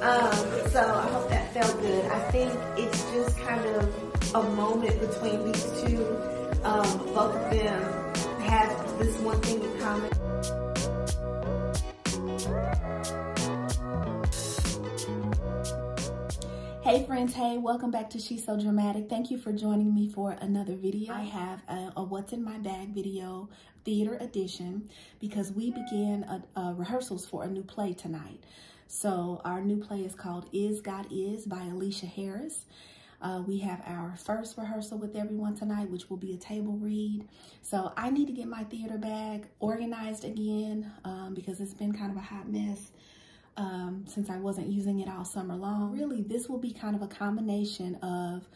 Um, so I hope that felt good. I think it's just kind of a moment between these two. Um, both of them have this one thing in common. Hey friends, hey, welcome back to She's So Dramatic. Thank you for joining me for another video. I have a, a What's in My Bag video, theater edition, because we begin a, a rehearsals for a new play tonight. So our new play is called Is God Is by Aleshea Harris. Uh, we have our first rehearsal with everyone tonight, which will be a table read. So I need to get my theater bag organized again um, because it's been kind of a hot mess um, since I wasn't using it all summer long. Really, this will be kind of a combination of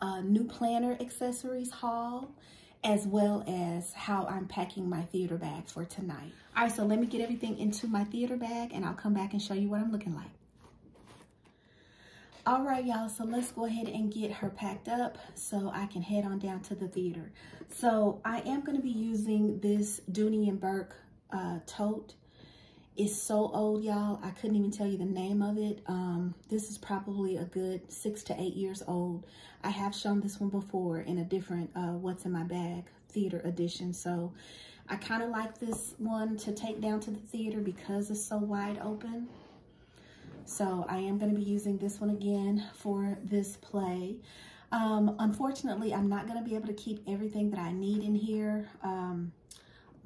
a new planner accessories haul as well as how I'm packing my theater bag for tonight. All right, so let me get everything into my theater bag and I'll come back and show you what I'm looking like. All right, y'all, so let's go ahead and get her packed up so I can head on down to the theater. So I am gonna be using this Dooney and Bourke uh, tote it's so old, y'all. I couldn't even tell you the name of it. Um, this is probably a good six to eight years old. I have shown this one before in a different uh, What's in My Bag theater edition. So I kind of like this one to take down to the theater because it's so wide open. So I am going to be using this one again for this play. Um, unfortunately, I'm not going to be able to keep everything that I need in here. Um,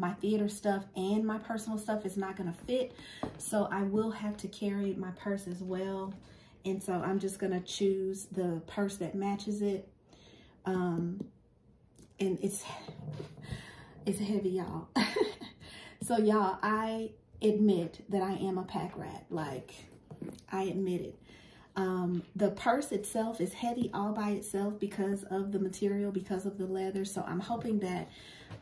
my theater stuff and my personal stuff is not gonna fit. So I will have to carry my purse as well. And so I'm just gonna choose the purse that matches it. Um, and it's, it's heavy, y'all. so y'all, I admit that I am a pack rat. Like, I admit it. Um, the purse itself is heavy all by itself because of the material, because of the leather. So I'm hoping that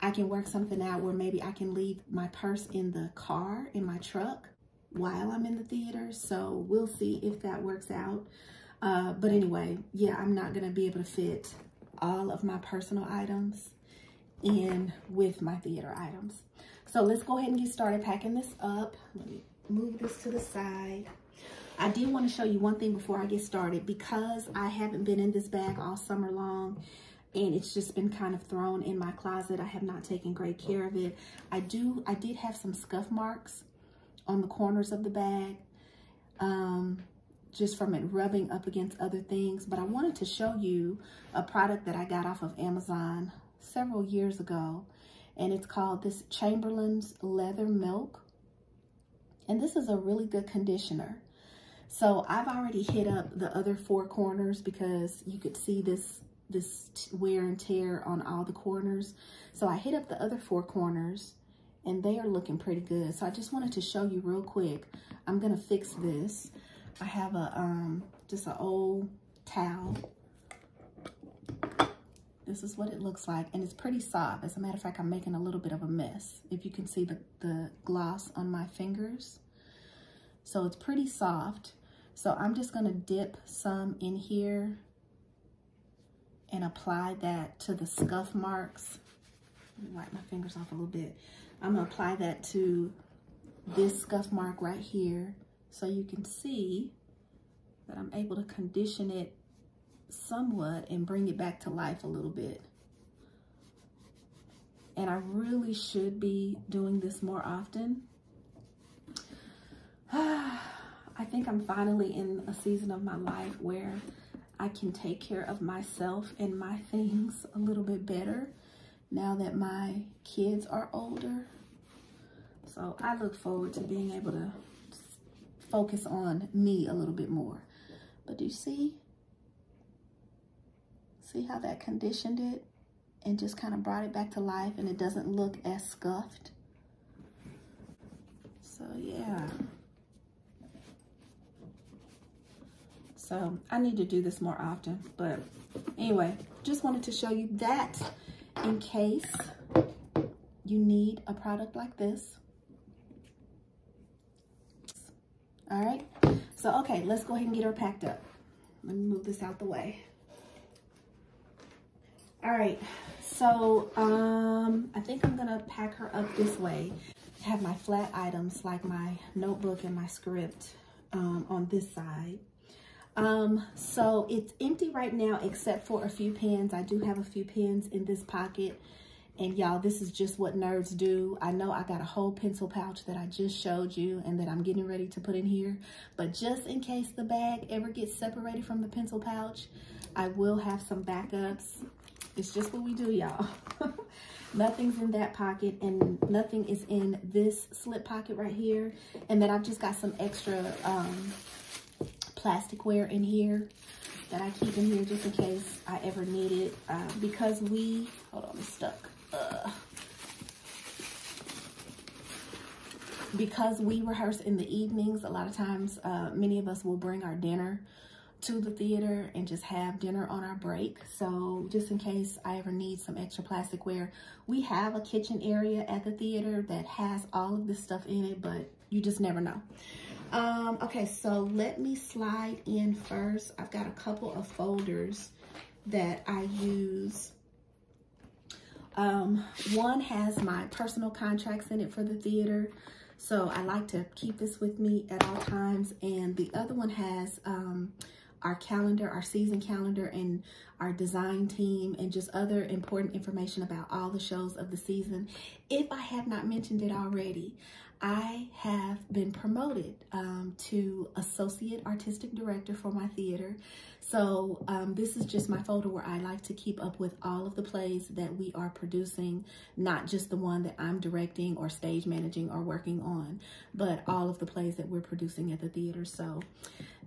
I can work something out where maybe I can leave my purse in the car, in my truck, while I'm in the theater. So we'll see if that works out. Uh, but anyway, yeah, I'm not going to be able to fit all of my personal items in with my theater items. So let's go ahead and get started packing this up. Let me move this to the side. I did want to show you one thing before I get started. Because I haven't been in this bag all summer long, and it's just been kind of thrown in my closet. I have not taken great care of it. I do, I did have some scuff marks on the corners of the bag, um, just from it rubbing up against other things. But I wanted to show you a product that I got off of Amazon several years ago. And it's called this Chamberlain's Leather Milk. And this is a really good conditioner. So I've already hit up the other four corners because you could see this this wear and tear on all the corners. So I hit up the other four corners and they are looking pretty good. So I just wanted to show you real quick. I'm gonna fix this. I have a um just an old towel. This is what it looks like and it's pretty soft. As a matter of fact, I'm making a little bit of a mess. If you can see the, the gloss on my fingers. So it's pretty soft. So I'm just gonna dip some in here and apply that to the scuff marks. wipe my fingers off a little bit. I'm gonna apply that to this scuff mark right here so you can see that I'm able to condition it somewhat and bring it back to life a little bit. And I really should be doing this more often. I think I'm finally in a season of my life where I can take care of myself and my things a little bit better now that my kids are older. So I look forward to being able to focus on me a little bit more. But do you see? See how that conditioned it and just kind of brought it back to life and it doesn't look as scuffed? So yeah. So I need to do this more often. But anyway, just wanted to show you that in case you need a product like this. All right. So, okay, let's go ahead and get her packed up. Let me move this out the way. All right. So, um, I think I'm to pack her up this way. have my flat items like my notebook and my script um, on this side. Um, so it's empty right now except for a few pens. I do have a few pens in this pocket. And y'all, this is just what nerds do. I know I got a whole pencil pouch that I just showed you and that I'm getting ready to put in here. But just in case the bag ever gets separated from the pencil pouch, I will have some backups. It's just what we do, y'all. Nothing's in that pocket and nothing is in this slip pocket right here. And then I've just got some extra um, plasticware in here that I keep in here just in case I ever need it. Uh, because we, hold on, it's stuck. Uh, because we rehearse in the evenings, a lot of times uh, many of us will bring our dinner to the theater and just have dinner on our break. So just in case I ever need some extra plasticware, we have a kitchen area at the theater that has all of this stuff in it, but you just never know. Um, okay, so let me slide in first. I've got a couple of folders that I use. Um, one has my personal contracts in it for the theater. So I like to keep this with me at all times. And the other one has um, our calendar, our season calendar, and our design team, and just other important information about all the shows of the season. If I have not mentioned it already, I have been promoted um, to Associate Artistic Director for my theater. So um, this is just my folder where I like to keep up with all of the plays that we are producing, not just the one that I'm directing or stage managing or working on, but all of the plays that we're producing at the theater. So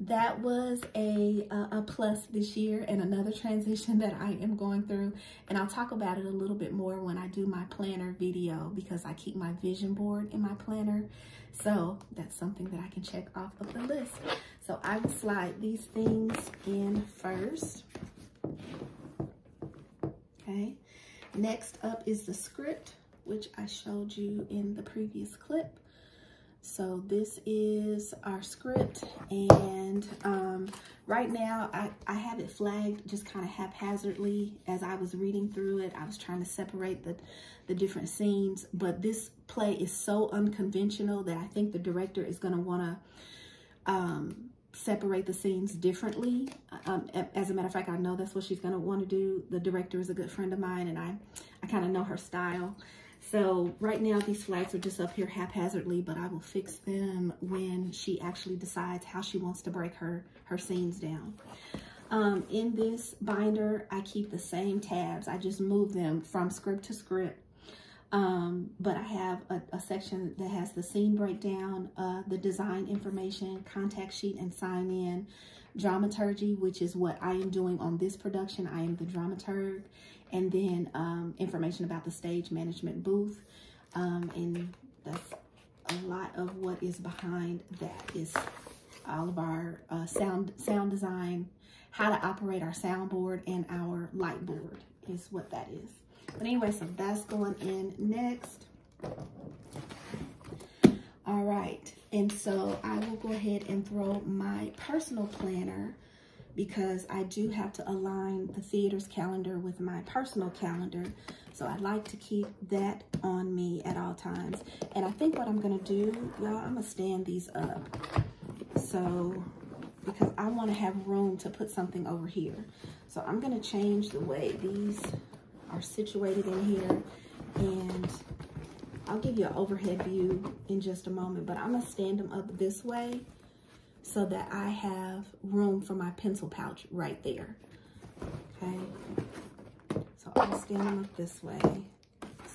that was a, a, a plus this year and another transition that I am going through. And I'll talk about it a little bit more when I do my planner video because I keep my vision board in my planner. So that's something that I can check off of the list. So I will slide these things in first. Okay. Next up is the script, which I showed you in the previous clip. So this is our script and um, right now I, I have it flagged just kind of haphazardly as I was reading through it. I was trying to separate the, the different scenes, but this play is so unconventional that I think the director is going to want to um, separate the scenes differently. Um, as a matter of fact, I know that's what she's going to want to do. The director is a good friend of mine and I, I kind of know her style. So right now these flags are just up here haphazardly, but I will fix them when she actually decides how she wants to break her, her scenes down. Um, in this binder, I keep the same tabs. I just move them from script to script. Um, but I have a, a, section that has the scene breakdown, uh, the design information, contact sheet and sign in, dramaturgy, which is what I am doing on this production. I am the dramaturg and then um, information about the stage management booth. Um, and that's a lot of what is behind that is all of our uh, sound sound design, how to operate our soundboard and our light board is what that is. But anyway, so that's going in next. All right, and so I will go ahead and throw my personal planner because I do have to align the theater's calendar with my personal calendar. So I like to keep that on me at all times. And I think what I'm gonna do, y'all, I'm gonna stand these up. So, because I wanna have room to put something over here. So I'm gonna change the way these are situated in here. And I'll give you an overhead view in just a moment, but I'm gonna stand them up this way so that I have room for my pencil pouch right there. Okay. So I'll stand them up this way,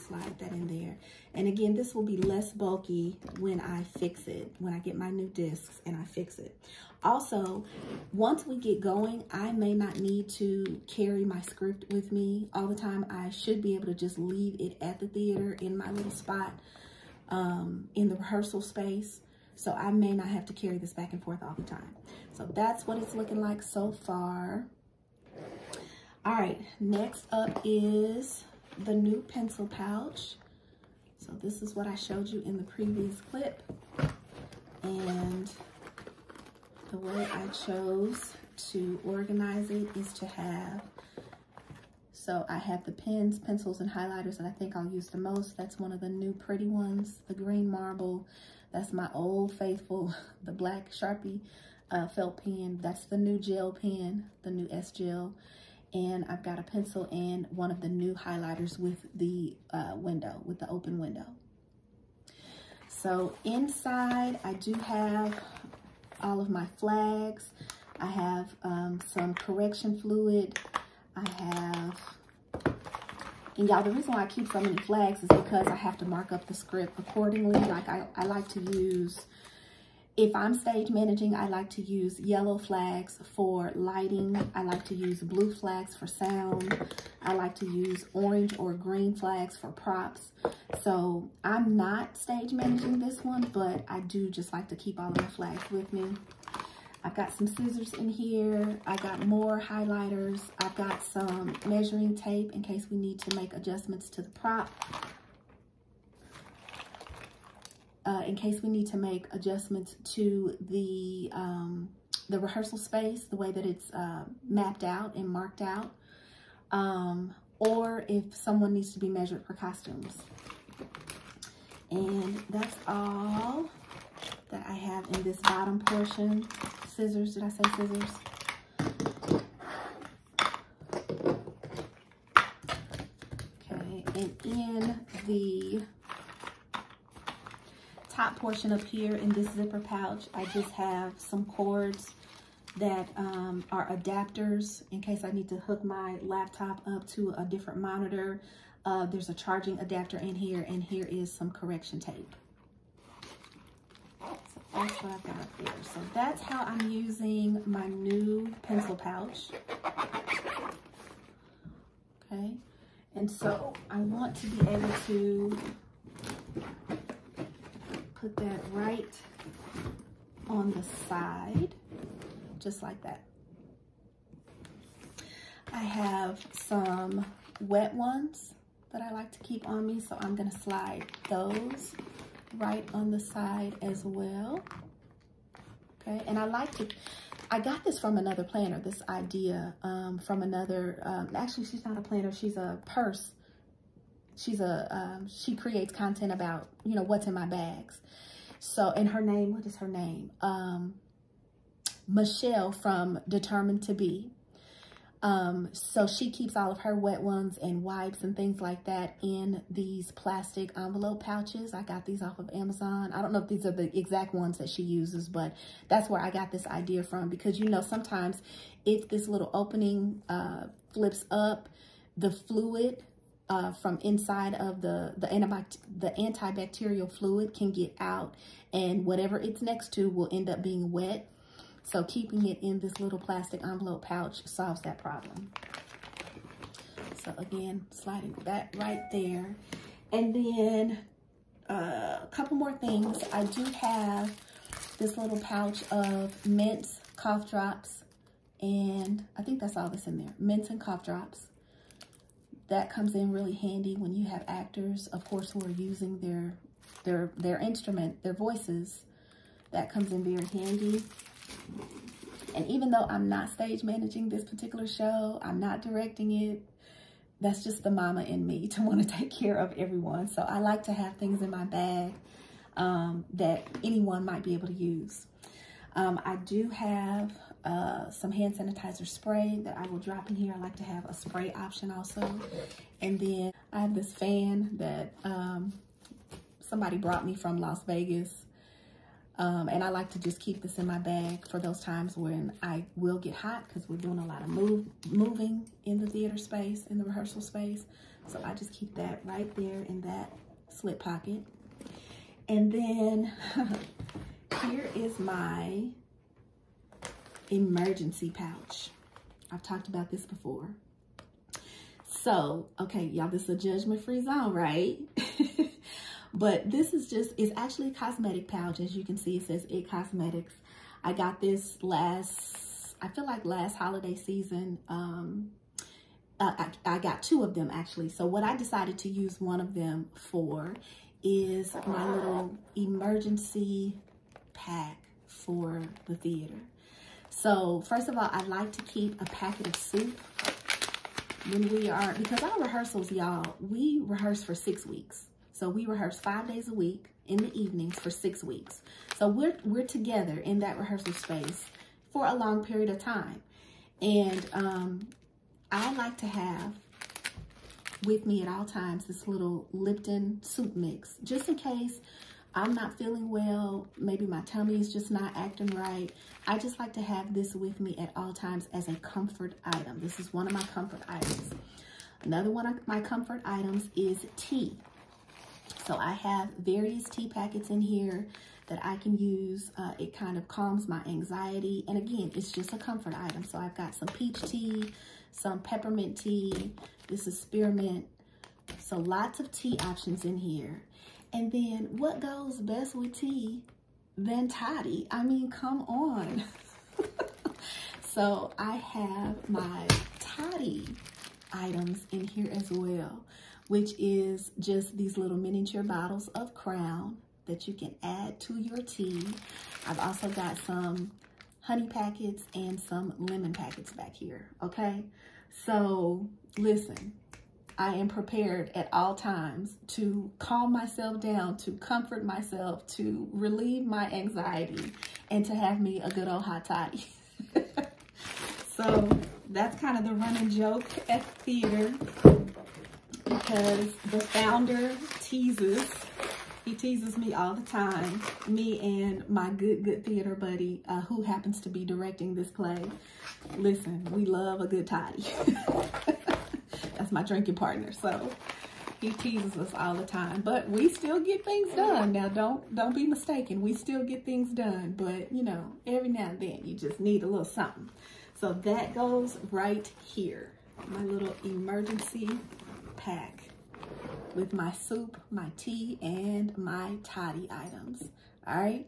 slide that in there. And again, this will be less bulky when I fix it, when I get my new discs and I fix it. Also, once we get going, I may not need to carry my script with me all the time. I should be able to just leave it at the theater in my little spot um, in the rehearsal space so I may not have to carry this back and forth all the time. So that's what it's looking like so far. All right, next up is the new pencil pouch. So this is what I showed you in the previous clip. And the way I chose to organize it is to have So I have the pens, pencils, and highlighters that I think I'll use the most. That's one of the new pretty ones, the green marble. That's my old faithful, the black Sharpie uh, felt pen. That's the new gel pen, the new S gel. And I've got a pencil and one of the new highlighters with the uh, window, with the open window. So inside, I do have all of my flags. I have um, some correction fluid. I have, and y'all, the reason why I keep so many flags is because I have to mark up the script accordingly. Like I, I like to use if I'm stage managing, I like to use yellow flags for lighting. I like to use blue flags for sound. I like to use orange or green flags for props. So I'm not stage managing this one, but I do just like to keep all of my flags with me. I've got some scissors in here. I got more highlighters. I've got some measuring tape in case we need to make adjustments to the prop. uh, in case we need to make adjustments to the, um, the rehearsal space, the way that it's uh, mapped out and marked out, um, or if someone needs to be measured for costumes. And that's all that I have in this bottom portion. Scissors, did I say scissors? Okay, and in the top portion up here in this zipper pouch, I just have some cords that um, are adapters in case I need to hook my laptop up to a different monitor. Uh, there's a charging adapter in here, and here is some correction tape. That's what I've got there. So that's how I'm using my new pencil pouch. Okay, and so I want to be able to put that right on the side, just like that. I have some wet ones that I like to keep on me, so I'm gonna slide those right on the side as well. Okay, and I like to, I got this from another planner, this idea um, from another, um, actually she's not a planner, she's a purse. She's a um, she creates content about you know what's in my bags. So and her name what is her name? Um michelle from determined to be um so she keeps all of her wet ones and wipes and things like that in these plastic envelope pouches i got these off of amazon i don't know if these are the exact ones that she uses but that's where i got this idea from because you know sometimes if this little opening uh flips up the fluid uh, from inside of the, the, the antibacterial fluid can get out and whatever it's next to will end up being wet. So keeping it in this little plastic envelope pouch solves that problem. So again, sliding that right there. And then uh, a couple more things. I do have this little pouch of mints, cough drops, and I think that's all that's in there. Mints and cough drops that comes in really handy when you have actors, of course, who are using their their their instrument, their voices. That comes in very handy. And even though I'm not stage managing this particular show, I'm not directing it, that's just the mama in me to want to take care of everyone. So I like to have things in my bag um, that anyone might be able to use. Um, I do have uh, some hand sanitizer spray that I will drop in here. I like to have a spray option also. And then I have this fan that um, somebody brought me from Las Vegas. Um, and I like to just keep this in my bag for those times when I will get hot because we're doing a lot of move, moving in the theater space, in the rehearsal space. So I just keep that right there in that slip pocket. And then here is my emergency pouch. I've talked about this before. So, okay, y'all, this is a judgment-free zone, right? but this is just, it's actually a cosmetic pouch. As you can see, it says It Cosmetics. I got this last, I feel like last holiday season. Um, uh, I, I got two of them actually. So what I decided to use one of them for is my little emergency pack for the theater. So first of all, I like to keep a packet of soup when we are, because our rehearsals, y'all, we rehearse for six weeks. So we rehearse five days a week in the evenings for six weeks. So we're, we're together in that rehearsal space for a long period of time. And um, I like to have with me at all times this little Lipton soup mix, just in case I'm not feeling well, maybe my tummy is just not acting right. I just like to have this with me at all times as a comfort item. This is one of my comfort items. Another one of my comfort items is tea. So I have various tea packets in here that I can use. Uh, it kind of calms my anxiety. And again, it's just a comfort item. So I've got some peach tea, some peppermint tea. This is spearmint. So lots of tea options in here. And then what goes best with tea than toddy? I mean, come on. so I have my toddy items in here as well, which is just these little miniature bottles of Crown that you can add to your tea. I've also got some honey packets and some lemon packets back here, okay? So listen, I am prepared at all times to calm myself down, to comfort myself, to relieve my anxiety, and to have me a good old hot toddy. so that's kind of the running joke at the theater because the founder teases he teases me all the time, me and my good, good theater buddy uh, who happens to be directing this play. Listen, we love a good toddy. That's my drinking partner. So he teases us all the time, but we still get things done. Now, don't don't be mistaken. We still get things done, but you know, every now and then you just need a little something. So that goes right here. My little emergency pack with my soup, my tea, and my toddy items. All right.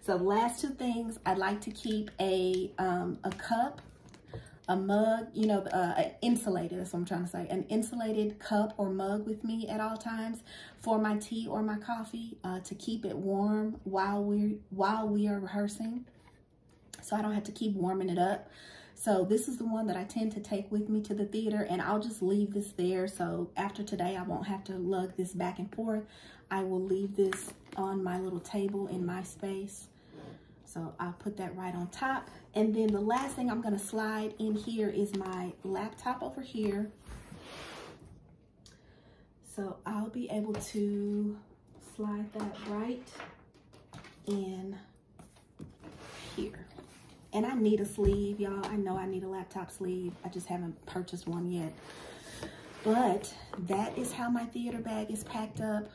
So last two things, I'd like to keep a, um, a cup, a mug, you know, uh, insulated, that's what I'm trying to say, an insulated cup or mug with me at all times for my tea or my coffee uh, to keep it warm while we while we are rehearsing. So I don't have to keep warming it up. So this is the one that I tend to take with me to the theater and I'll just leave this there. So after today, I won't have to lug this back and forth. I will leave this on my little table in my space. So I'll put that right on top. And then the last thing I'm gonna slide in here is my laptop over here. So I'll be able to slide that right in here. And I need a sleeve, y'all. I know I need a laptop sleeve. I just haven't purchased one yet. But that is how my theater bag is packed up.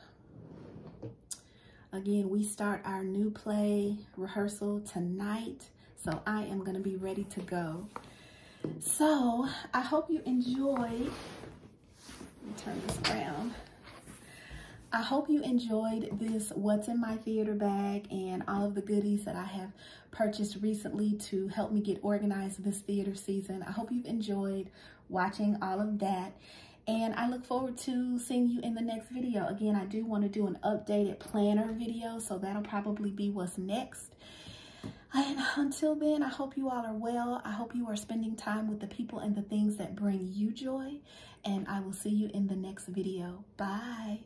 Again, we start our new play rehearsal tonight. So I am going to be ready to go. So I hope you enjoyed. turn this around. I hope you enjoyed this What's in My Theater bag and all of the goodies that I have purchased recently to help me get organized this theater season. I hope you've enjoyed watching all of that. And I look forward to seeing you in the next video. Again, I do want to do an updated planner video, so that'll probably be what's next. And until then, I hope you all are well. I hope you are spending time with the people and the things that bring you joy. And I will see you in the next video. Bye.